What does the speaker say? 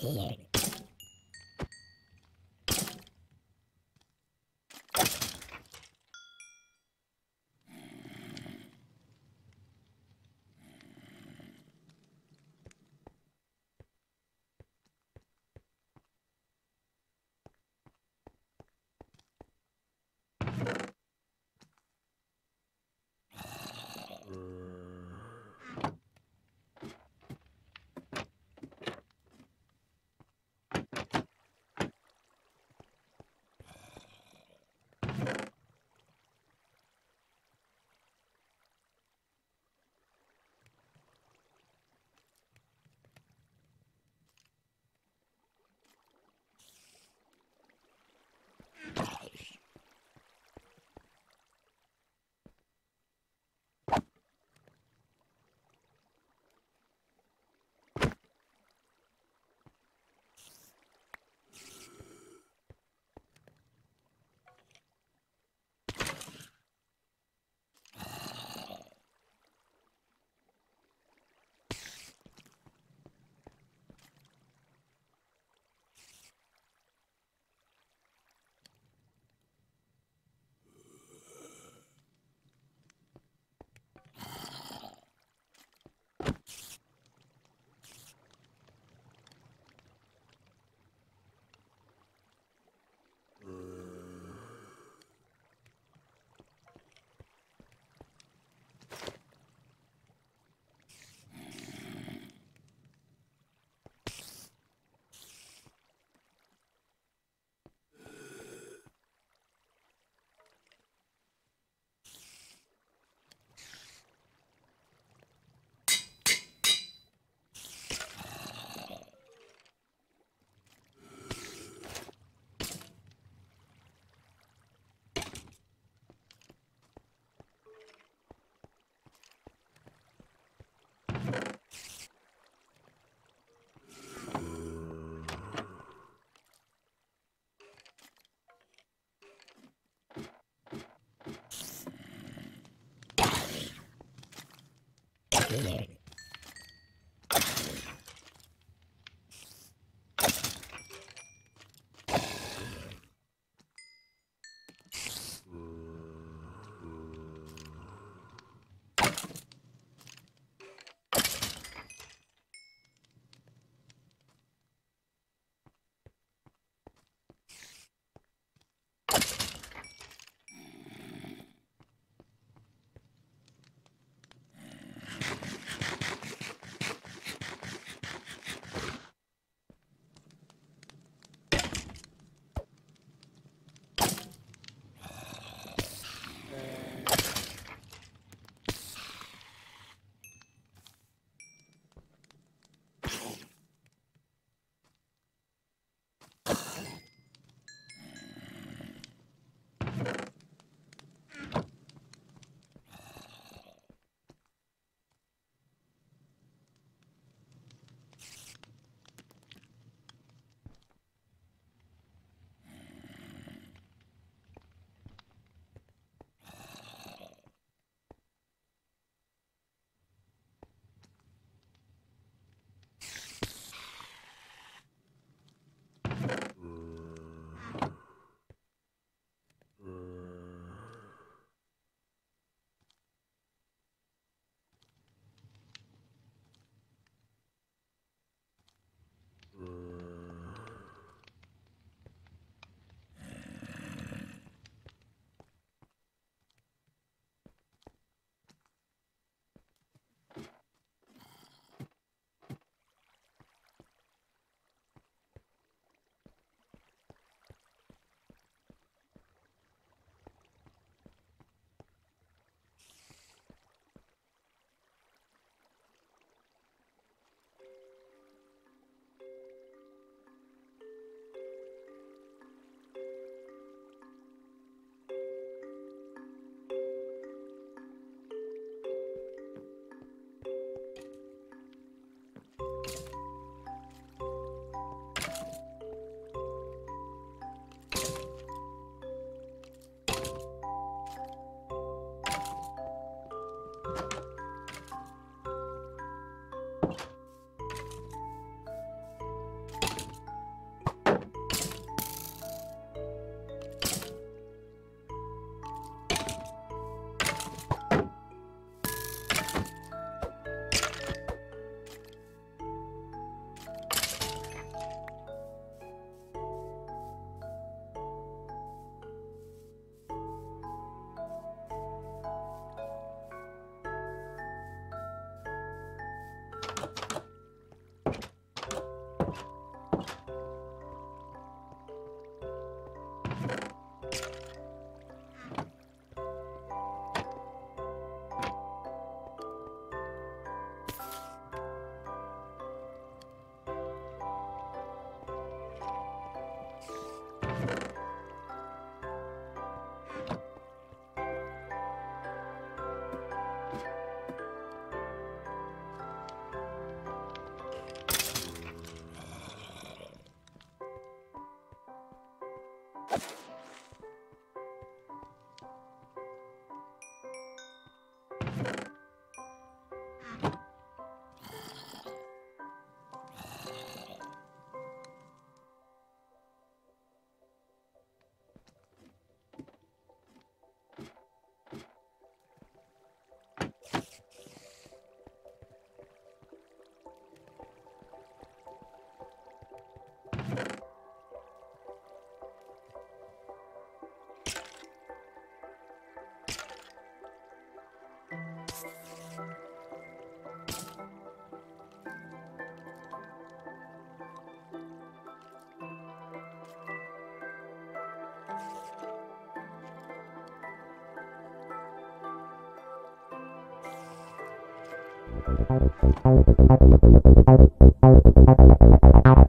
here. Thank you.